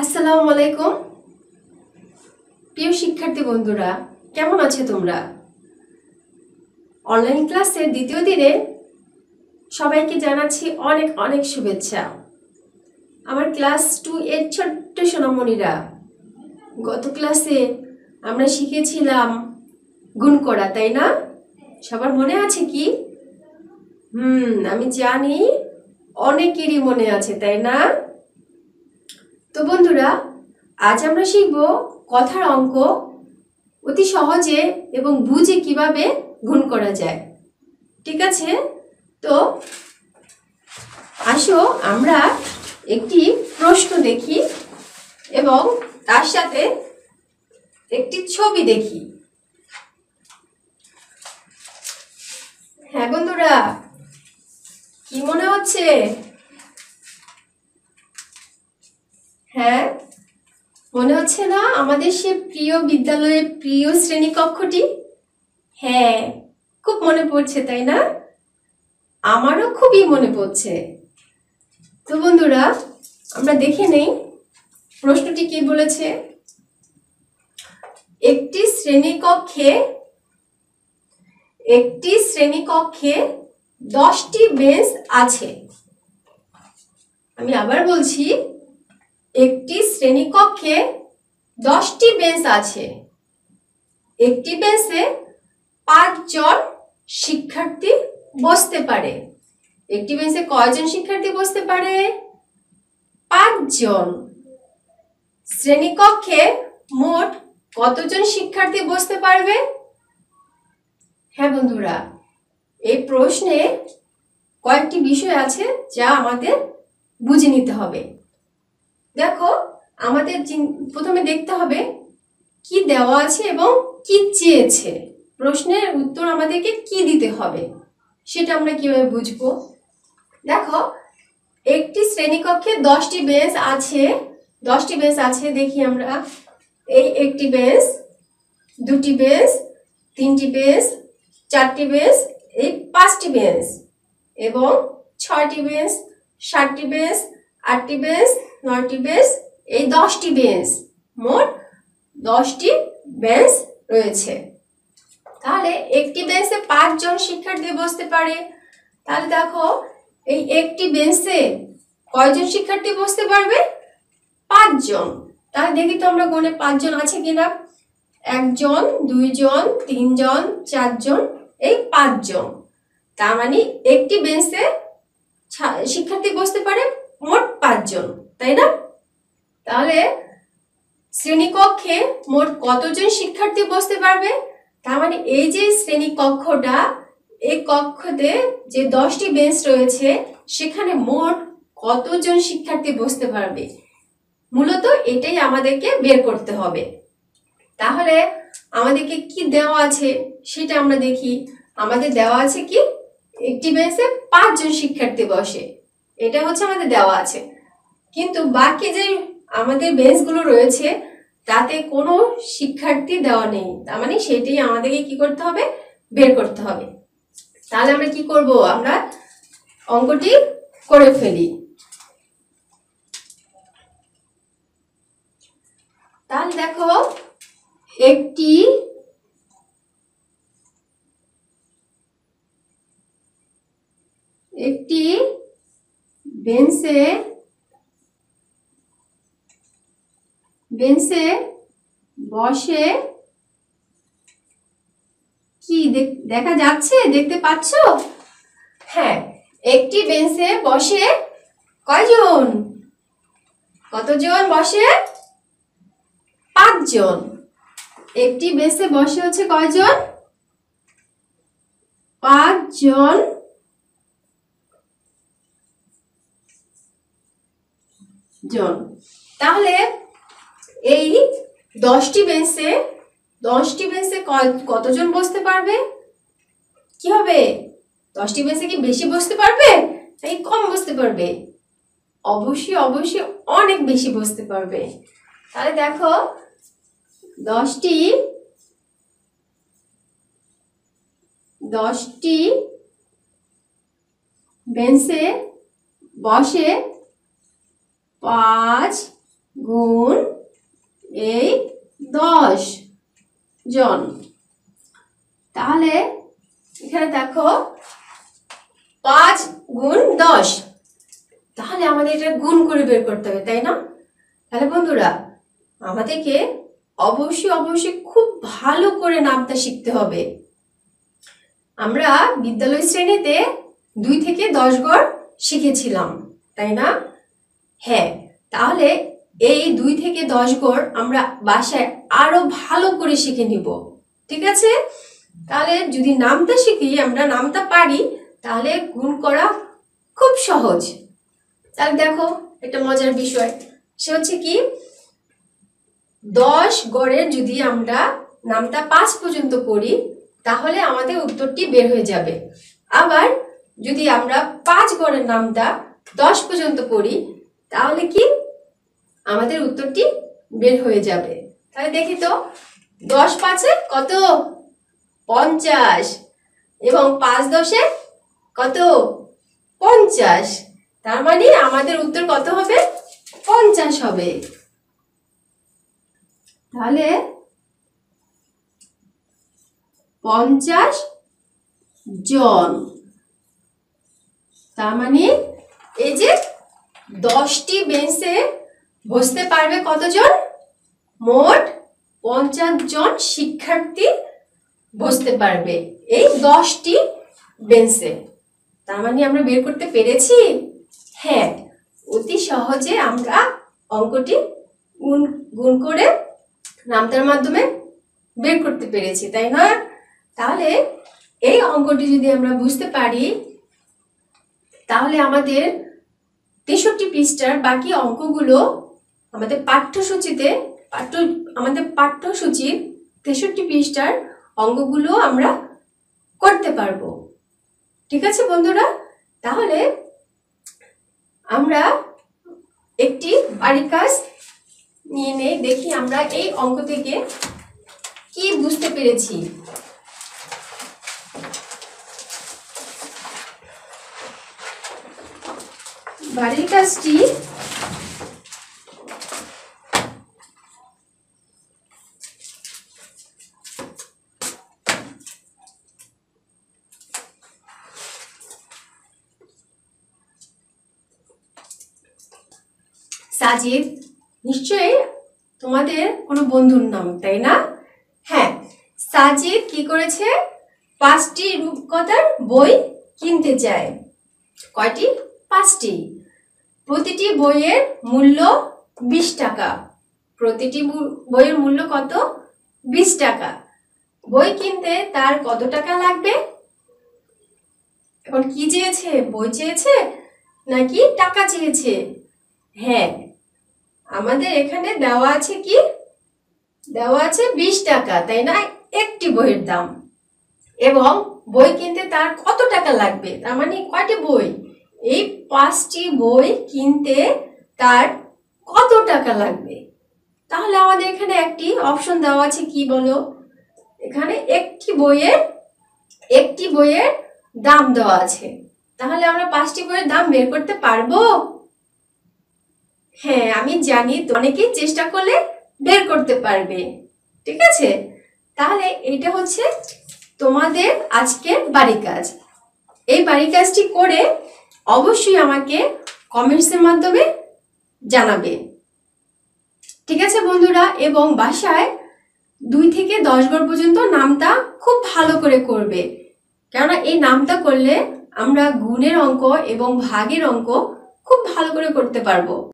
আসসালামু আলাইকুম। প্রিয় শিক্ষার্থী বন্ধুরা, কেমন আছো তোমরা? অনলাইন ক্লাসের দ্বিতীয় দিনে সবাইকে জানাচ্ছি অনেক অনেক শুভেচ্ছা। আমার ক্লাস টু এর ছোট্ট সোনামণিরা, গত ক্লাসে আমরা শিখেছিলাম গুণ করা, তাই না? সবার মনে আছে কি? হুম, আমি জানি অনেকেরই মনে আছে, তাই না? তো বন্ধুরা, আজ আমরা শিখব কথার অঙ্ক অতি সহজে এবং বুঝে কীভাবে গুণ করা যায়। ঠিক আছে? তো আসো, আমরা একটি প্রশ্ন দেখি এবং তার সাথে একটি ছবি দেখি। হ্যাঁ বন্ধুরা, কি মনে হচ্ছে? হ্যাঁ মনে হচ্ছে না আমাদের সে প্রিয় বিদ্যালয়ের প্রিয় শ্রেণীকক্ষটি? হ্যাঁ খুব মনে পড়ছে, তাই না? আমারও খুবই মনে পড়ছে। তো বন্ধুরা, আমরা দেখে নেই প্রশ্নটি কি বলেছে। একটি শ্রেণীকক্ষে একটি শ্রেণীকক্ষে দশটি বেঞ্চ আছে। আমি আবার বলছি একটি শ্রেণীকক্ষে দশটি বেঞ্চ আছে। একটি বেঞ্চে পাঁচজন শিক্ষার্থী বসতে পারে। একটি বেঞ্চে কয়জন শিক্ষার্থী বসতে পারে? পাঁচজন। শ্রেণীকক্ষে মোট কতজন শিক্ষার্থী বসতে পারবে? হ্যাঁ বন্ধুরা, এই প্রশ্নে কয়েকটি বিষয় আছে যা আমাদের বুঝে নিতে হবে। দেখো, আমাদের প্রথমে দেখতে হবে কি দেওয়া আছে এবং কি চেয়েছে। প্রশ্নের উত্তর আমাদেরকে কি দিতে হবে, সেটা আমরা কীভাবে বুঝব? দেখো, একটি শ্রেণীকক্ষে দশটি বেঞ্চ আছে, দশটি বেঞ্চ আছে, দেখি আমরা। এই একটি বেঞ্চ দুটি বেঞ্চ তিনটি বেঞ্চ চারটি বেঞ্চ এই পাঁচটি বেঞ্চ এবং ছয়টি বেঞ্চ সাতটি বেঞ্চ আটটি বেঞ্চ নয়টি বেঞ্চ এই দশটি বেঞ্চ মোট দশটি বেঞ্চ রয়েছে। তাহলে একটি বেঞ্চে পাঁচজন শিক্ষার্থী বসতে পারে। তাহলে দেখো, এই একটি বেঞ্চে কয়জন শিক্ষার্থী বসতে পারবে? পাঁচজন। তাহলে দেখি তো আমরা গণে পাঁচজন আছে কিনা। একজন, দুইজন, তিনজন, চারজন, এই পাঁচজন। তার মানে একটি বেঞ্চে শিক্ষার্থী বসতে পারে মোট পাঁচজন, তাই না? তাহলে শ্রেণীকক্ষে মোট কতজন শিক্ষার্থী বসতে পারবে? তার মানে এই যে শ্রেণি কক্ষটা এই কক্ষতে যে দশটি বেঞ্চ রয়েছে, সেখানে মোট কতজন শিক্ষার্থী বসতে পারবে? মূলত এটাই আমাদেরকে বের করতে হবে। তাহলে আমাদেরকে কি দেওয়া আছে সেটা আমরা দেখি। আমাদের দেওয়া আছে কি? একটি বেঞ্চে পাঁচজন শিক্ষার্থী বসে। এটা হচ্ছে আমাদের দেওয়া আছে। কিন্তু বাকি যে আমাদের বেঞ্চগুলো রয়েছে, তাতে কোনো শিক্ষার্থী দেওয়া নেই। তার মানে সেটাই আমাদেরকে কি করতে হবে? বের করতে হবে। তাহলে আমরা কি করব? আমরা অঙ্কটি করে ফেলি। তাহলে দেখো একটি একটি বেঞ্চে বেঞ্চে বসে। কি দেখা যাচ্ছে? দেখতে পাচ্ছ? হ্যাঁ একটি বেঞ্চে বসে কয়জন? কতজন বসে? পাঁচজন। একটি বেঞ্চে বসে হচ্ছে কয়জন? পাঁচজন। জন। তাহলে এই দশটি বেঞ্চে দশটি বেঞ্চে কতজন বসতে পারবে? কি হবে? দশটি বেঞ্চে কি বেশি বসতে পারবে? নাকি কম বসতে পারবে? অবশ্যই অবশ্যই অনেক বেশি বসতে পারবে। তাহলে দেখো, দশটি দশটি বেঞ্চে বসে পাঁচ গুণ এই দশ জন। তাহলে এখানে দেখো পাঁচ গুণ দশ। তাহলে আমাদের এটা গুণ করে বের করতে হবে, তাই না? তাহলে বন্ধুরা, আমাদেরকে অবশ্যই অবশ্যই খুব ভালো করে নামটা শিখতে হবে। আমরা বিদ্যালয় শ্রেণীতে দুই থেকে দশ গড় শিখেছিলাম, তাই না? হ্যাঁ তাহলে এই দুই থেকে দশ গড় আমরা বাসায় আরও ভালো করে শিখে নিব। ঠিক আছে? তাহলে যদি নামটা শিখি, আমরা নামটা পারি, তাহলে গুণ করা খুব সহজ। তাহলে দেখো, একটা মজার বিষয়। সে হচ্ছে কি, দশ গড়ের যদি আমরা নামটা পাঁচ পর্যন্ত করি, তাহলে আমাদের উত্তরটি বের হয়ে যাবে। আবার যদি আমরা পাঁচ গড়ের নামটা দশ পর্যন্ত করি তাহলে কি? আমাদের উত্তরটি বের হয়ে যাবে। তাহলে দেখি তো, দশ পাঁচে কত? পঞ্চাশ। এবং পাঁচ দশে কত? পঞ্চাশ। তার মানে আমাদের উত্তর কত হবে? পঞ্চাশ হবে। তাহলে পঞ্চাশ জন। তার মানে এই যে দশটি বেঞ্চে বসতে পারবে কতজন? মোট পঞ্চাশ জন শিক্ষার্থী বসতে পারবে এই দশটি বেঞ্চে। তার মানে আমরা বের করতে পেরেছি? হ্যাঁ অতি সহজে আমরা অঙ্কটি গুণ গুণ করে নামতার মাধ্যমে বের করতে পেরেছি, তাই না? তাহলে এই অঙ্কটি যদি আমরা বুঝতে পারি, তাহলে আমাদের তেষট্টি পৃষ্ঠার বাকি অঙ্কগুলো আমাদের পাঠ্যসূচিতে, পাঠ্য, আমাদের পাঠ্যসূচির তেষট্টি পৃষ্ঠার অঙ্কগুলো আমরা করতে পারব। ঠিক আছে বন্ধুরা? তাহলে আমরা একটি বাড়ির কাজ নিয়ে নেই, দেখি আমরা এই অঙ্ক থেকে কি বুঝতে পেরেছি। বাড়ির কাজটি সাজিদ নিশ্চয়ই তোমাদের কোনো বন্ধুর নাম, তাই না? হ্যাঁ সাজিদ কি করেছে? পাঁচটি রূপকথার বই কিনতে চায়। কয়টি? পাঁচটি। প্রতিটি বইয়ের মূল্য বিশ টাকা। প্রতিটি বইয়ের মূল্য কত? বিশ টাকা। বই কিনতে তার কত টাকা লাগবে? এখন কি চেয়েছে? বই চেয়েছে? নাকি টাকা চেয়েছে? হ্যাঁ আমাদের এখানে দেওয়া আছে কি? দেওয়া আছে বিশ টাকা, তাই না? একটি বইয়ের দাম। এবং বই কিনতে তার কত টাকা লাগবে? তার মানে কয়টি বই? এই পাঁচটি বই কিনতে তার কত টাকা লাগবে? তাহলে আমাদের এখানে একটি অপশন দেওয়া আছে, কি বলো? এখানে একটি বইয়ের একটি বইয়ের দাম দেওয়া আছে। তাহলে আমরা পাঁচটি বইয়ের দাম বের করতে পারব? হ্যাঁ আমি জানি অনেকেই চেষ্টা করলে বের করতে পারবে। ঠিক আছে? তাহলে এটা হচ্ছে তোমাদের আজকের বাড়ি কাজ। এই বাড়ি কাজটি করে অবশ্যই আমাকে কমেন্টসের মাধ্যমে জানাবে। ঠিক আছে বন্ধুরা? এবং বাসায় দুই থেকে দশ বার পর্যন্ত নামটা খুব ভালো করে করবে। কেননা এই নামটা করলে আমরা গুণের অঙ্ক এবং ভাগের অঙ্ক খুব ভালো করে করতে পারব।